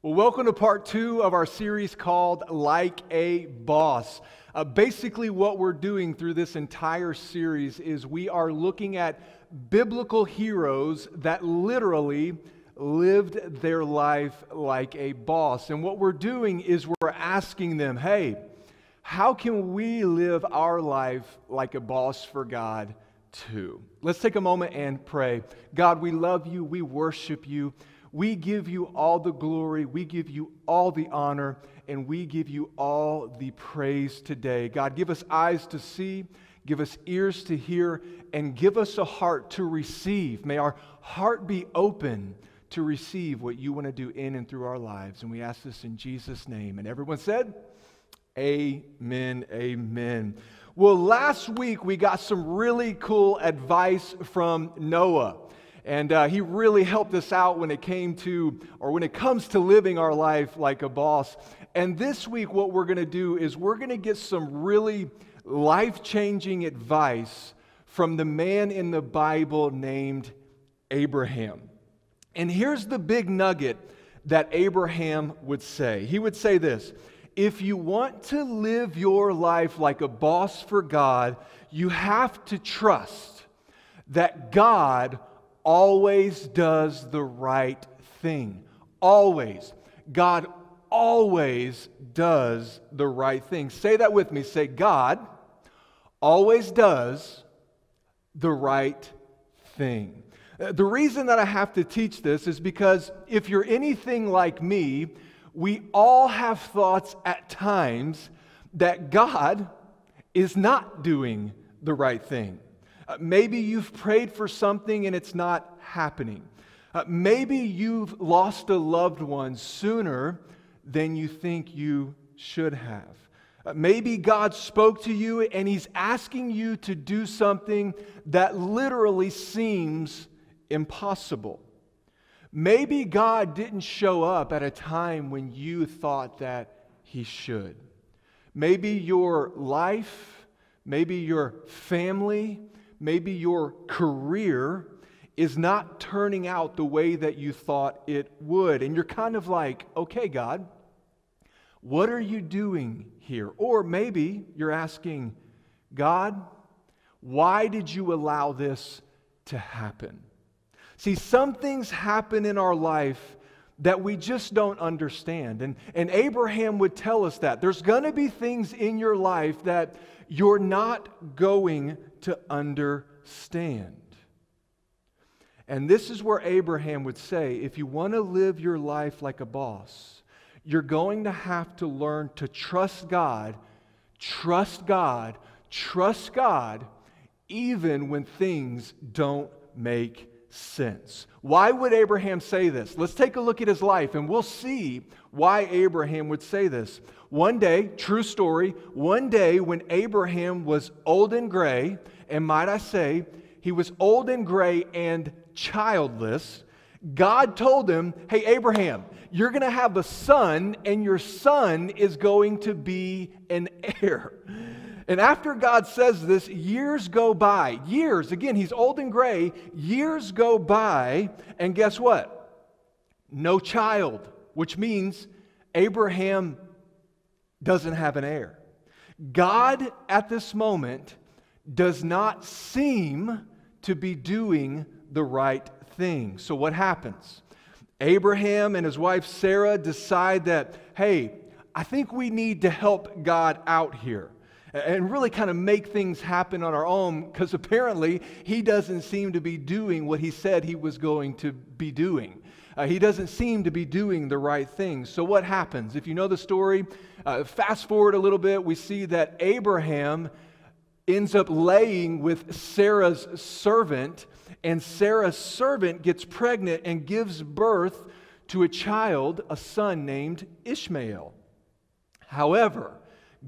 Well, welcome to part two of our series called Like a Boss. Uh, basically, what we're doing through this entire series is we are looking at biblical heroes that literally lived their life like a boss. And what we're doing is we're asking them, hey, how can we live our life like a boss for God too? Let's take a moment and pray. God, we love you, we worship you. We give you all the glory, we give you all the honor, and we give you all the praise today. God, give us eyes to see, give us ears to hear, and give us a heart to receive. May our heart be open to receive what you want to do in and through our lives. And we ask this in Jesus' name. And everyone said, Amen, amen. Well, last week we got some really cool advice from Noah. And uh, he really helped us out when it came to, or when it comes to living our life like a boss. And this week, what we're going to do is we're going to get some really life changing advice from the man in the Bible named Abraham. And here's the big nugget that Abraham would say he would say this If you want to live your life like a boss for God, you have to trust that God always does the right thing. Always. God always does the right thing. Say that with me. Say, God always does the right thing. Uh, the reason that I have to teach this is because if you're anything like me, we all have thoughts at times that God is not doing the right thing. Uh, maybe you've prayed for something and it's not happening. Uh, maybe you've lost a loved one sooner than you think you should have. Uh, maybe God spoke to you and He's asking you to do something that literally seems impossible. Maybe God didn't show up at a time when you thought that He should. Maybe your life, maybe your family, maybe your career is not turning out the way that you thought it would. And you're kind of like, okay, God, what are you doing here? Or maybe you're asking, God, why did you allow this to happen? See, some things happen in our life that we just don't understand. And, and Abraham would tell us that. There's going to be things in your life that you're not going to understand. And this is where Abraham would say if you want to live your life like a boss, you're going to have to learn to trust God, trust God, trust God, even when things don't make sense. Why would Abraham say this? Let's take a look at his life and we'll see why Abraham would say this. One day, true story, one day when Abraham was old and gray, and might I say, he was old and gray and childless, God told him, Hey, Abraham, you're going to have a son, and your son is going to be an heir. And after God says this, years go by. Years, again, he's old and gray. Years go by, and guess what? No child, which means Abraham doesn't have an heir. God, at this moment, does not seem to be doing the right thing. So, what happens? Abraham and his wife Sarah decide that, hey, I think we need to help God out here and really kind of make things happen on our own because apparently he doesn't seem to be doing what he said he was going to be doing. Uh, he doesn't seem to be doing the right thing. So, what happens? If you know the story, uh, fast forward a little bit, we see that Abraham ends up laying with Sarah's servant, and Sarah's servant gets pregnant and gives birth to a child, a son named Ishmael. However,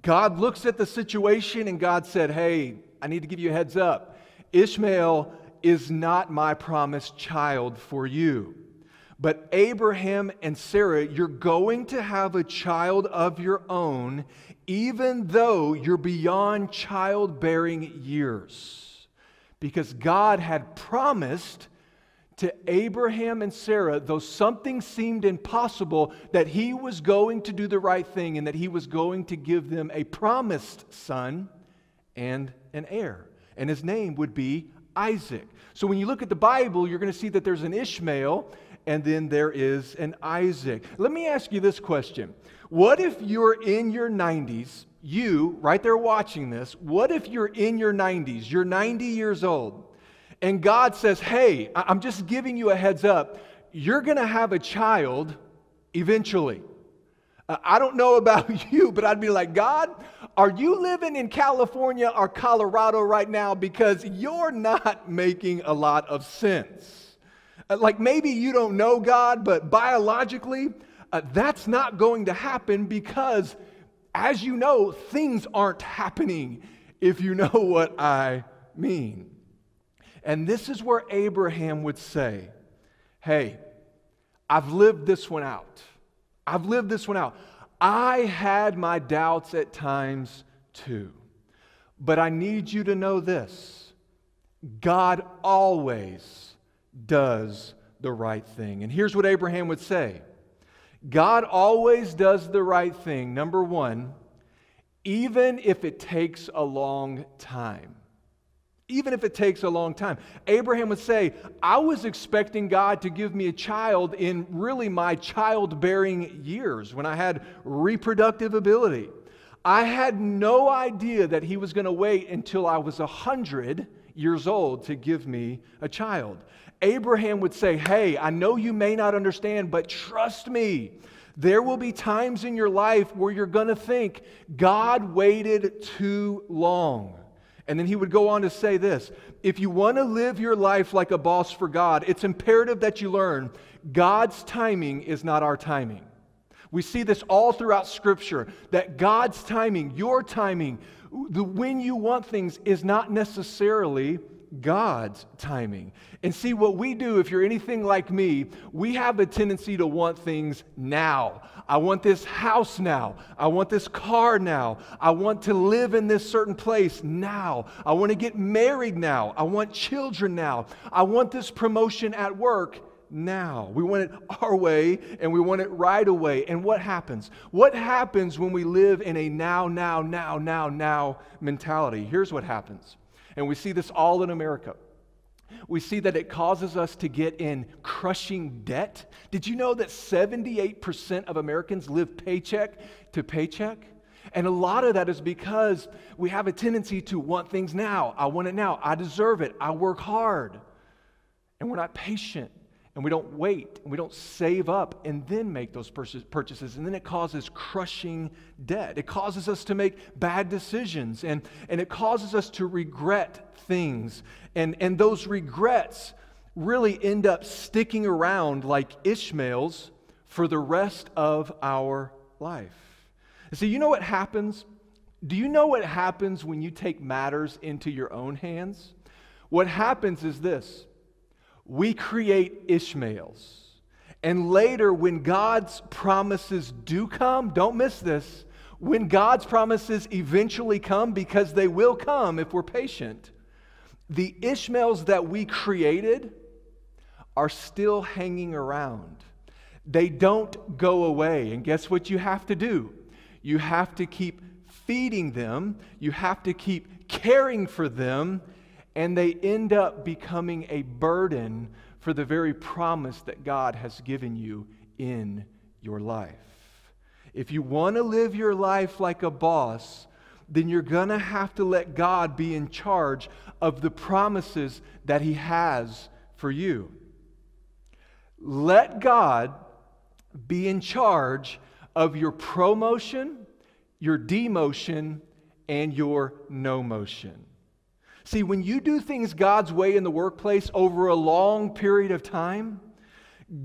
God looks at the situation and God said, Hey, I need to give you a heads up. Ishmael is not my promised child for you. But Abraham and Sarah, you're going to have a child of your own, even though you're beyond childbearing years. Because God had promised to Abraham and Sarah, though something seemed impossible, that he was going to do the right thing and that he was going to give them a promised son and an heir. And his name would be Isaac. So when you look at the Bible, you're going to see that there's an Ishmael and then there is an Isaac. Let me ask you this question What if you're in your 90s? You, right there watching this, what if you're in your 90s? You're 90 years old and God says, Hey, I'm just giving you a heads up. You're going to have a child eventually. Uh, I don't know about you, but I'd be like, God, are you living in California or Colorado right now? Because you're not making a lot of sense. Uh, like maybe you don't know God, but biologically, uh, that's not going to happen because, as you know, things aren't happening if you know what I mean. And this is where Abraham would say, Hey, I've lived this one out. I've lived this one out. I had my doubts at times too. But I need you to know this God always does the right thing. And here's what Abraham would say God always does the right thing, number one, even if it takes a long time even if it takes a long time. Abraham would say, I was expecting God to give me a child in really my childbearing years when I had reproductive ability. I had no idea that he was going to wait until I was 100 years old to give me a child. Abraham would say, Hey, I know you may not understand, but trust me. There will be times in your life where you're going to think, God waited too long. And then he would go on to say this if you want to live your life like a boss for God, it's imperative that you learn God's timing is not our timing. We see this all throughout Scripture that God's timing, your timing, the when you want things is not necessarily God's timing. And see, what we do, if you're anything like me, we have a tendency to want things now. I want this house now. I want this car now. I want to live in this certain place now. I want to get married now. I want children now. I want this promotion at work now. We want it our way and we want it right away. And what happens? What happens when we live in a now, now, now, now, now mentality? Here's what happens and we see this all in America. We see that it causes us to get in crushing debt. Did you know that 78% of Americans live paycheck to paycheck? And a lot of that is because we have a tendency to want things now. I want it now. I deserve it. I work hard. And we're not patient and we don't wait and we don't save up and then make those purchases and then it causes crushing debt it causes us to make bad decisions and, and it causes us to regret things. And, and those regrets really end up sticking around like Ishmael's for the rest of our life. See you know what happens? Do you know what happens when you take matters into your own hands? What happens is this. We create Ishmaels. And later, when God's promises do come, don't miss this, when God's promises eventually come, because they will come if we're patient, the Ishmaels that we created are still hanging around. They don't go away. And guess what you have to do? You have to keep feeding them, you have to keep caring for them, and they end up becoming a burden for the very promise that God has given you in your life. If you want to live your life like a boss, then you're going to have to let God be in charge of the promises that He has for you. Let God be in charge of your promotion, your demotion, and your no motion. See, when you do things God's way in the workplace over a long period of time,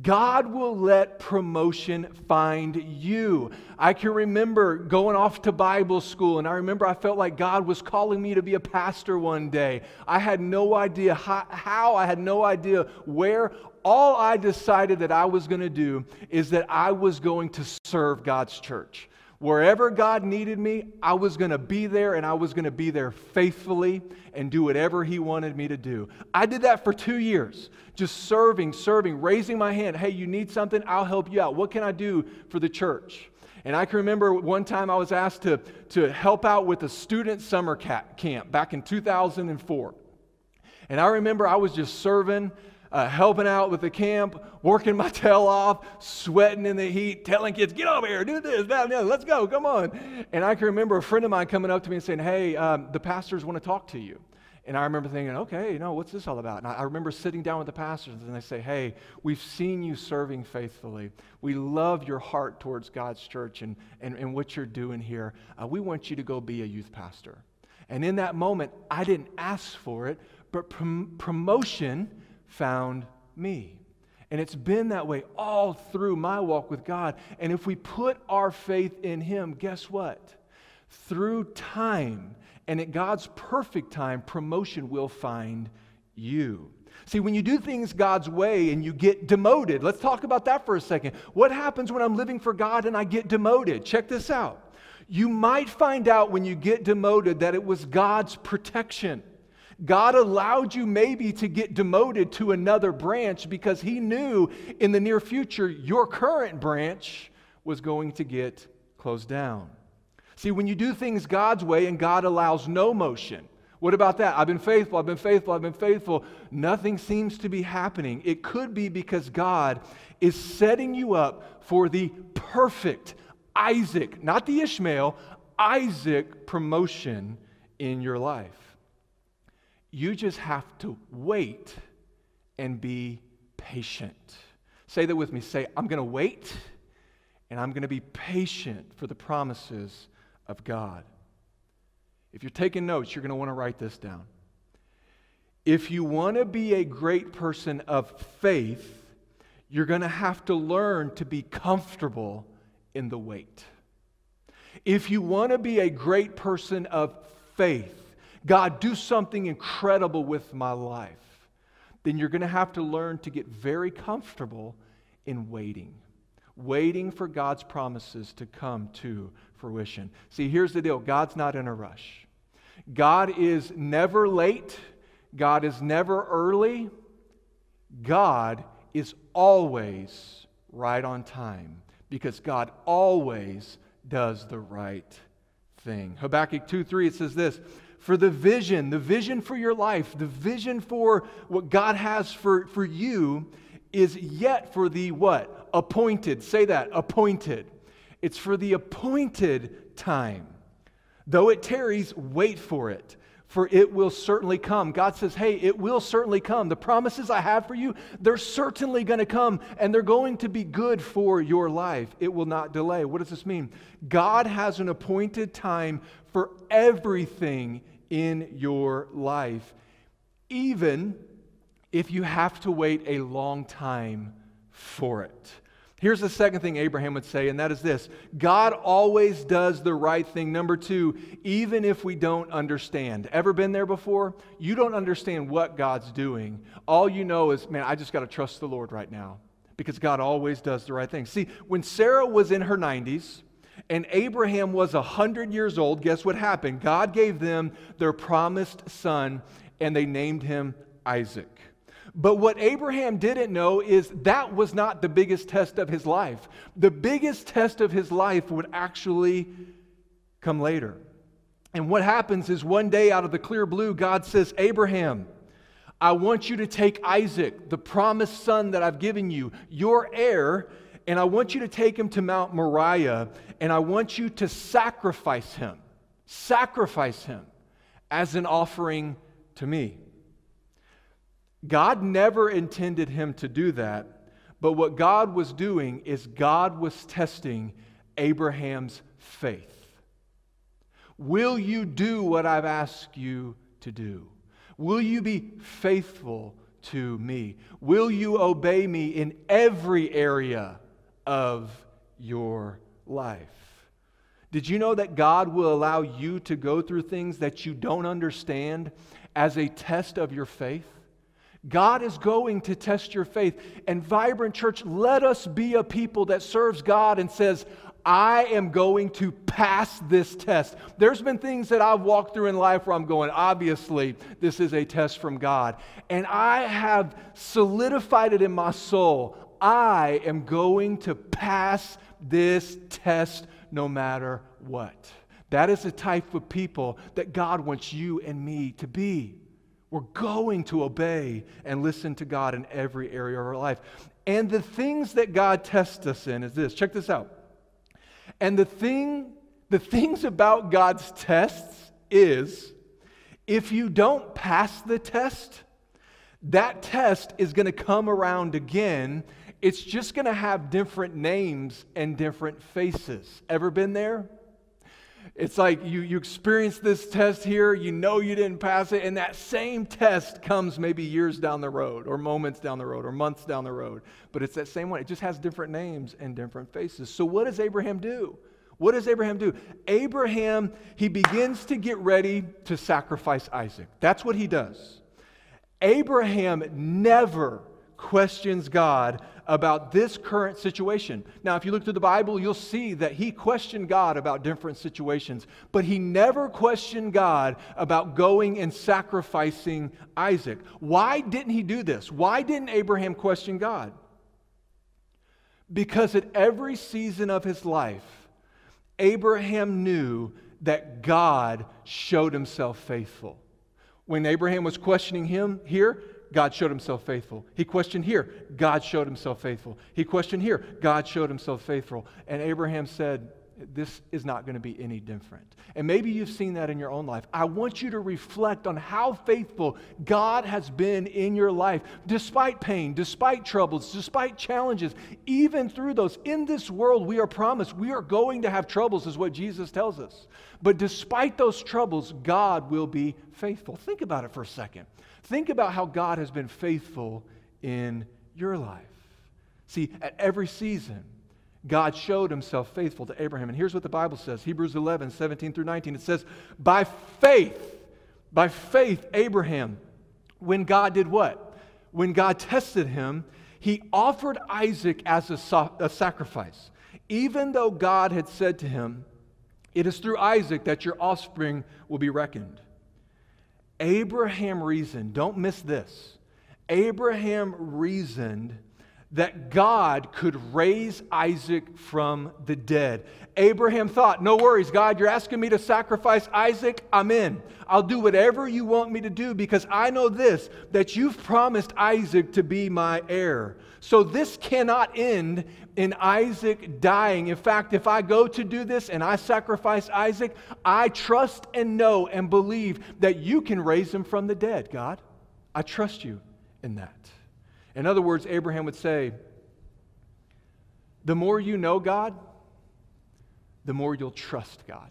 God will let promotion find you. I can remember going off to Bible school, and I remember I felt like God was calling me to be a pastor one day. I had no idea how, how I had no idea where. All I decided that I was going to do is that I was going to serve God's church. Wherever God needed me, I was going to be there and I was going to be there faithfully and do whatever He wanted me to do. I did that for two years, just serving, serving, raising my hand. Hey, you need something? I'll help you out. What can I do for the church? And I can remember one time I was asked to, to help out with a student summer camp back in 2004. And I remember I was just serving, uh, helping out with the camp, working my tail off, sweating in the heat, telling kids, get over here, do this, that, and the other, let's go, come on. And I can remember a friend of mine coming up to me and saying, hey, um, the pastors want to talk to you. And I remember thinking, okay, you know, what's this all about? And I, remember sitting down with the pastors and they say, hey, we've seen you serving faithfully. We love your heart towards God's church and, and, and what you're doing here. Uh, we want you to go be a youth pastor. And in that moment, I didn't ask for it, but prom- promotion found me. And it's been that way all through my walk with God. And if we put our faith in Him, guess what? Through time, and at God's perfect time, promotion will find you. See, when you do things God's way and you get demoted, let's talk about that for a second. What happens when I'm living for God and I get demoted? Check this out. You might find out when you get demoted that it was God's protection. God allowed you maybe to get demoted to another branch because He knew in the near future your current branch was going to get closed down. See, when you do things God's way and God allows no motion, what about that? I've been faithful, I've been faithful, I've been faithful. Nothing seems to be happening. It could be because God is setting you up for the perfect Isaac, not the Ishmael, Isaac promotion in your life. You just have to wait and be patient. Say that with me. Say, I'm going to wait and I'm going to be patient for the promises of God. If you're taking notes, you're going to want to write this down. If you want to be a great person of faith, you're going to have to learn to be comfortable in the wait. If you want to be a great person of faith, God, do something incredible with my life, then you're going to have to learn to get very comfortable in waiting, waiting for God's promises to come to fruition. See, here's the deal God's not in a rush. God is never late, God is never early. God is always right on time because God always does the right thing. Habakkuk 2 3, it says this For the vision, the vision for your life, the vision for what God has for, for you is yet for the what? Appointed. Say that, appointed. It's for the appointed time. Though it tarries, wait for it, for it will certainly come. God says, Hey, it will certainly come. The promises I have for you, they're certainly going to come, and they're going to be good for your life. It will not delay. What does this mean? God has an appointed time for everything in your life, even if you have to wait a long time for it. Here's the second thing Abraham would say, and that is this God always does the right thing. Number two, even if we don't understand. Ever been there before? You don't understand what God's doing. All you know is, man, I just got to trust the Lord right now because God always does the right thing. See, when Sarah was in her 90s, and Abraham was 100 years old, guess what happened? God gave them their promised son, and they named him Isaac. But what Abraham didn't know is that was not the biggest test of his life. The biggest test of his life would actually come later. And what happens is one day out of the clear blue, God says, Abraham, I want you to take Isaac, the promised son that I've given you, your heir, and I want you to take him to Mount Moriah, and I want you to sacrifice him. Sacrifice him as an offering to me. God never intended him to do that, but what God was doing is God was testing Abraham's faith. Will you do what I've asked you to do? Will you be faithful to me? Will you obey me in every area of your life? Did you know that God will allow you to go through things that you don't understand as a test of your faith? God is going to test your faith. And Vibrant Church, let us be a people that serves God and says, I am going to pass this test. There's been things that I've walked through in life where I'm going, obviously, this is a test from God. And I have solidified it in my soul. I am going to pass this test no matter what. That is the type of people that God wants you and me to be. We're going to obey and listen to God in every area of our life. And the things that God tests us in is this. Check this out. And the thing, the things about God's tests is if you don't pass the test, that test is going to come around again. It's just going to have different names and different faces. Ever been there? It's like you, you experience this test here, you know you didn't pass it, and that same test comes maybe years down the road, or moments down the road, or months down the road. But it's that same one. It just has different names and different faces. So, what does Abraham do? What does Abraham do? Abraham, he begins to get ready to sacrifice Isaac. That's what he does. Abraham never questions God about this current situation. Now, if you look through the Bible, you'll see that he questioned God about different situations, but he never questioned God about going and sacrificing Isaac. Why didn't he do this? Why didn't Abraham question God? Because at every season of his life, Abraham knew that God showed himself faithful. When Abraham was questioning him here, God showed himself faithful. He questioned here, God showed himself faithful. He questioned here, God showed himself faithful. And Abraham said, This is not going to be any different. And maybe you've seen that in your own life. I want you to reflect on how faithful God has been in your life, despite pain, despite troubles, despite challenges, even through those. In this world, we are promised we are going to have troubles, is what Jesus tells us. But despite those troubles, God will be faithful. Think about it for a second. Think about how God has been faithful in your life. See, at every season, God showed himself faithful to Abraham. And here's what the Bible says Hebrews 11, 17 through 19. It says, By faith, by faith, Abraham, when God did what? When God tested him, he offered Isaac as a, so- a sacrifice, even though God had said to him, It is through Isaac that your offspring will be reckoned. Abraham reasoned, don't miss this. Abraham reasoned that God could raise Isaac from the dead. Abraham thought, No worries, God, you're asking me to sacrifice Isaac. I'm in. I'll do whatever you want me to do because I know this, that you've promised Isaac to be my heir. So this cannot end in Isaac dying. In fact, if I go to do this and I sacrifice Isaac, I trust and know and believe that you can raise him from the dead, God. I trust you in that. In other words, Abraham would say, the more you know God, the more you'll trust God.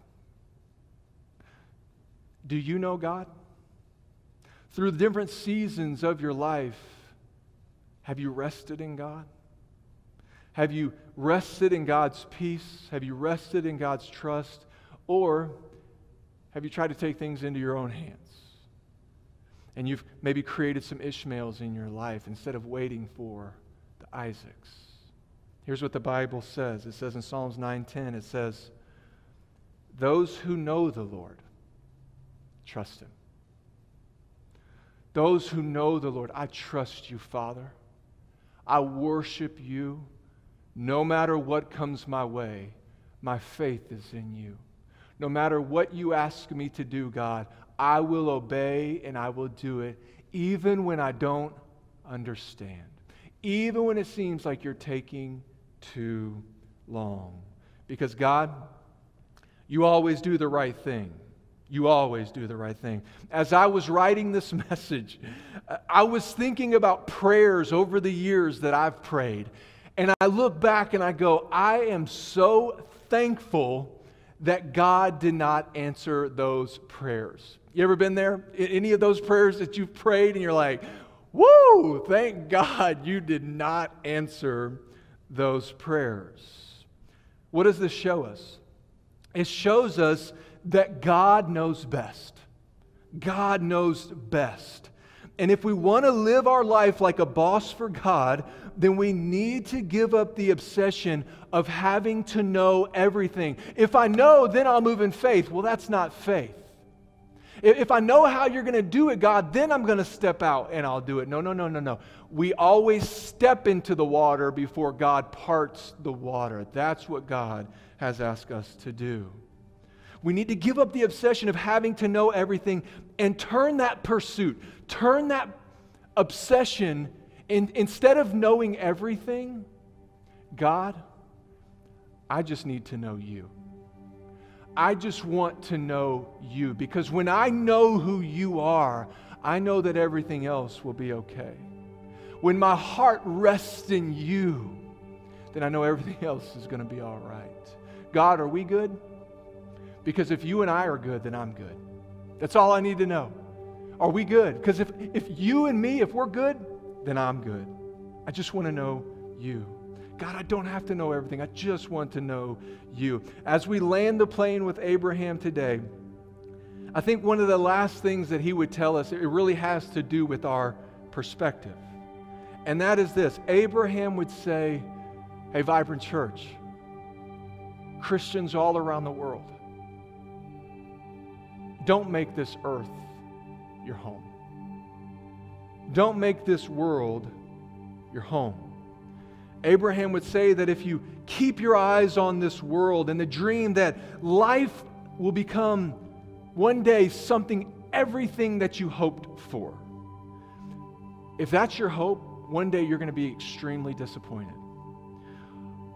Do you know God? Through the different seasons of your life, have you rested in God? Have you rested in God's peace? Have you rested in God's trust? Or have you tried to take things into your own hands? And you've maybe created some Ishmaels in your life instead of waiting for the Isaacs. Here's what the Bible says. It says in Psalms 9:10, it says, "Those who know the Lord trust him." Those who know the Lord, I trust you, Father. I worship you. No matter what comes my way, my faith is in you. No matter what you ask me to do, God, I will obey and I will do it, even when I don't understand, even when it seems like you're taking too long. Because, God, you always do the right thing. You always do the right thing. As I was writing this message, I was thinking about prayers over the years that I've prayed. And I look back and I go, I am so thankful that God did not answer those prayers. You ever been there? Any of those prayers that you've prayed and you're like, woo, thank God you did not answer those prayers. What does this show us? It shows us that God knows best. God knows best. And if we want to live our life like a boss for God, then we need to give up the obsession of having to know everything. If I know, then I'll move in faith. Well, that's not faith. If I know how you're going to do it, God, then I'm going to step out and I'll do it. No, no, no, no, no. We always step into the water before God parts the water. That's what God has asked us to do. We need to give up the obsession of having to know everything and turn that pursuit, turn that obsession, in, instead of knowing everything, God, I just need to know you. I just want to know you because when I know who you are, I know that everything else will be okay. When my heart rests in you, then I know everything else is going to be all right. God, are we good? Because if you and I are good, then I'm good. That's all I need to know. Are we good? Because if, if you and me, if we're good, then I'm good. I just want to know you. God, I don't have to know everything. I just want to know you. As we land the plane with Abraham today, I think one of the last things that he would tell us, it really has to do with our perspective. And that is this Abraham would say, Hey, Vibrant Church, Christians all around the world, don't make this earth your home. Don't make this world your home. Abraham would say that if you keep your eyes on this world and the dream that life will become one day something, everything that you hoped for, if that's your hope, one day you're going to be extremely disappointed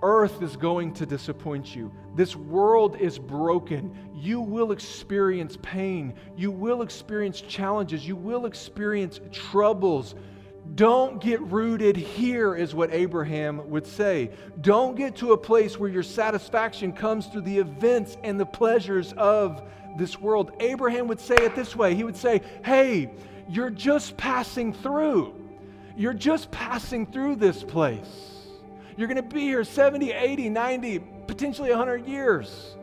earth is going to disappoint you. This world is broken. You will experience pain. You will experience challenges. You will experience troubles. Don't get rooted here, is what Abraham would say. Don't get to a place where your satisfaction comes through the events and the pleasures of this world. Abraham would say it this way He would say, Hey, you're just passing through. You're just passing through this place. You're going to be here 70, 80, 90, potentially 100 years.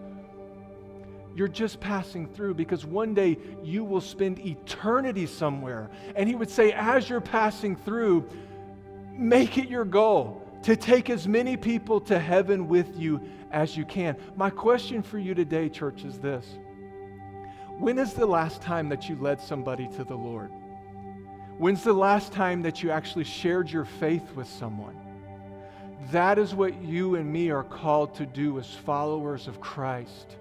You're just passing through because one day you will spend eternity somewhere. And he would say, as you're passing through, make it your goal to take as many people to heaven with you as you can. My question for you today, church, is this When is the last time that you led somebody to the Lord? When's the last time that you actually shared your faith with someone? That is what you and me are called to do as followers of Christ.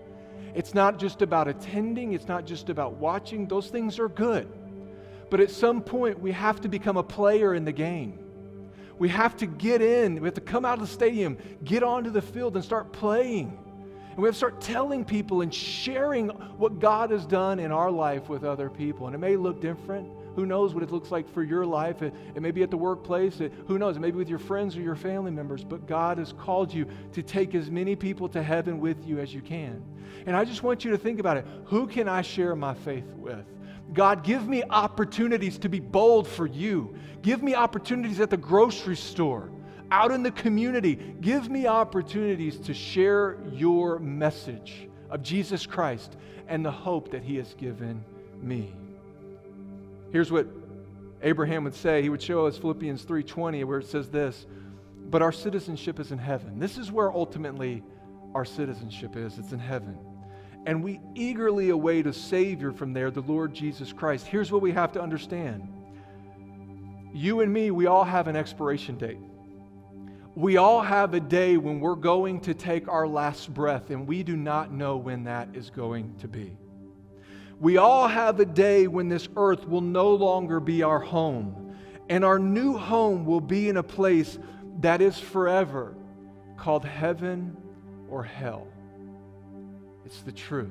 It's not just about attending, it's not just about watching. Those things are good. But at some point, we have to become a player in the game. We have to get in, we have to come out of the stadium, get onto the field, and start playing. And we have to start telling people and sharing what God has done in our life with other people. And it may look different. Who knows what it looks like for your life? It, it may be at the workplace. It, who knows? It may be with your friends or your family members. But God has called you to take as many people to heaven with you as you can. And I just want you to think about it. Who can I share my faith with? God, give me opportunities to be bold for you. Give me opportunities at the grocery store, out in the community. Give me opportunities to share your message of Jesus Christ and the hope that He has given me. Here's what Abraham would say. He would show us Philippians 3:20 where it says this, "But our citizenship is in heaven." This is where ultimately our citizenship is. It's in heaven. And we eagerly await a savior from there, the Lord Jesus Christ. Here's what we have to understand. You and me, we all have an expiration date. We all have a day when we're going to take our last breath, and we do not know when that is going to be. We all have a day when this earth will no longer be our home, and our new home will be in a place that is forever called heaven or hell. It's the truth.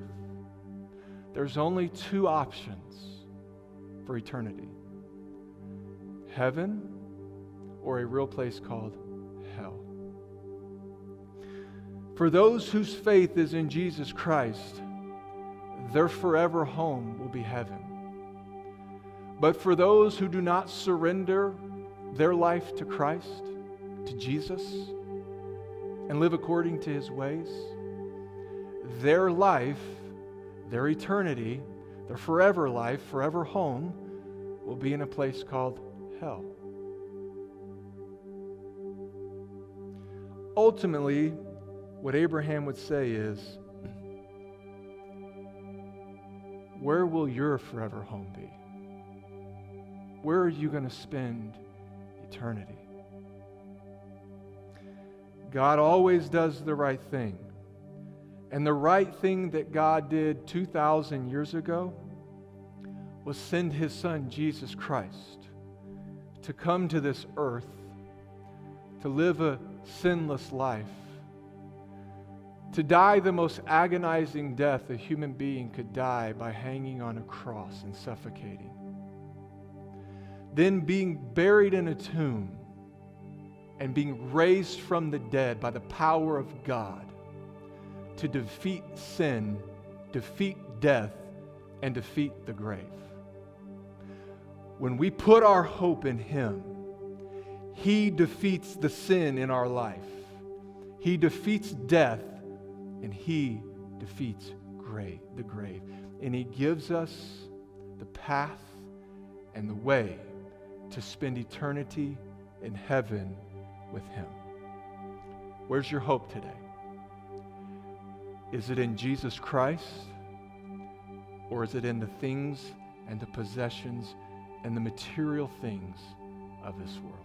There's only two options for eternity heaven or a real place called hell. For those whose faith is in Jesus Christ, their forever home will be heaven. But for those who do not surrender their life to Christ, to Jesus, and live according to his ways, their life, their eternity, their forever life, forever home, will be in a place called hell. Ultimately, what Abraham would say is, Where will your forever home be? Where are you going to spend eternity? God always does the right thing. And the right thing that God did 2,000 years ago was send his son, Jesus Christ, to come to this earth, to live a sinless life, to die the most agonizing death a human being could die by hanging on a cross and suffocating. Then being buried in a tomb and being raised from the dead by the power of God to defeat sin, defeat death, and defeat the grave. When we put our hope in Him, He defeats the sin in our life. He defeats death, and He defeats grave, the grave. And He gives us the path and the way to spend eternity in heaven with Him. Where's your hope today? Is it in Jesus Christ? Or is it in the things and the possessions and the material things of this world?